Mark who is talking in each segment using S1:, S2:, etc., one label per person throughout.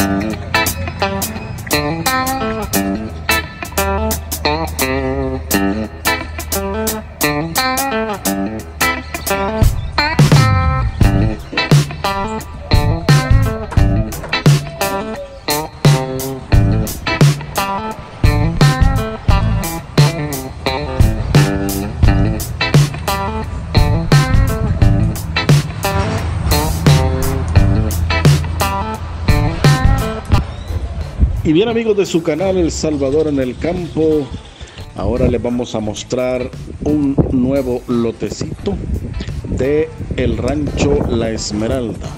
S1: Música Y bien amigos de su canal El Salvador en el Campo, ahora les vamos a mostrar un nuevo lotecito de el rancho La Esmeralda.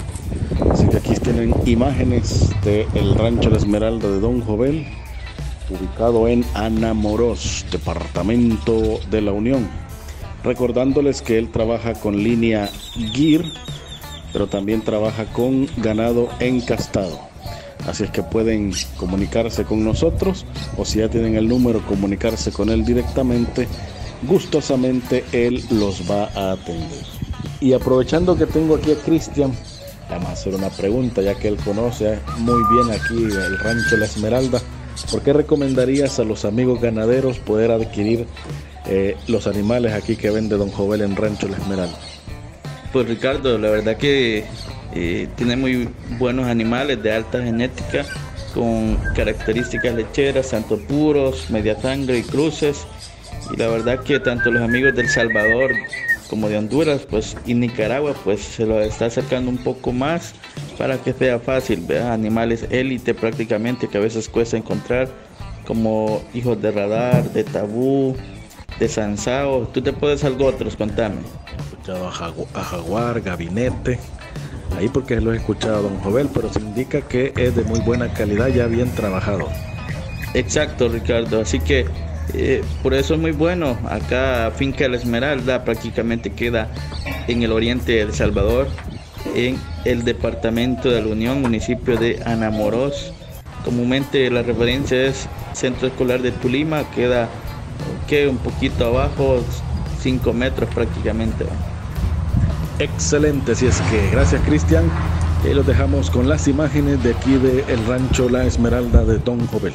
S1: Así que aquí tienen imágenes de el rancho La Esmeralda de Don Jovel, ubicado en Anamoros, departamento de la Unión. Recordándoles que él trabaja con línea GIR, pero también trabaja con ganado encastado. Así es que pueden comunicarse con nosotros o si ya tienen el número, comunicarse con él directamente. Gustosamente él los va a atender. Y aprovechando que tengo aquí a Cristian, vamos a hacer una pregunta ya que él conoce muy bien aquí el rancho La Esmeralda. ¿Por qué recomendarías a los amigos ganaderos poder adquirir eh, los animales aquí que vende Don Jovel en Rancho La Esmeralda?
S2: Pues Ricardo, la verdad que eh, tiene muy buenos animales de alta genética con características lecheras, tanto puros, media sangre y cruces. Y la verdad que tanto los amigos del Salvador como de Honduras pues, y Nicaragua pues se lo está acercando un poco más para que sea fácil. ver Animales élite prácticamente que a veces cuesta encontrar como hijos de radar, de tabú, de sansao. ¿Tú te puedes algo otros? Contame.
S1: He escuchado a jaguar, gabinete, ahí porque lo he escuchado don Jovel, pero se indica que es de muy buena calidad, ya bien trabajado.
S2: Exacto, Ricardo. Así que eh, por eso es muy bueno. Acá Finca La Esmeralda prácticamente queda en el oriente de El Salvador, en el departamento de la Unión, municipio de Anamoros. Comúnmente la referencia es Centro Escolar de Tulima, queda que un poquito abajo, 5 metros prácticamente
S1: excelente. Así es que gracias Cristian. Y los dejamos con las imágenes de aquí de el rancho La Esmeralda de Don Jovel.